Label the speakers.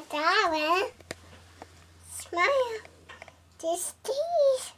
Speaker 1: darling. Smile. Just tease.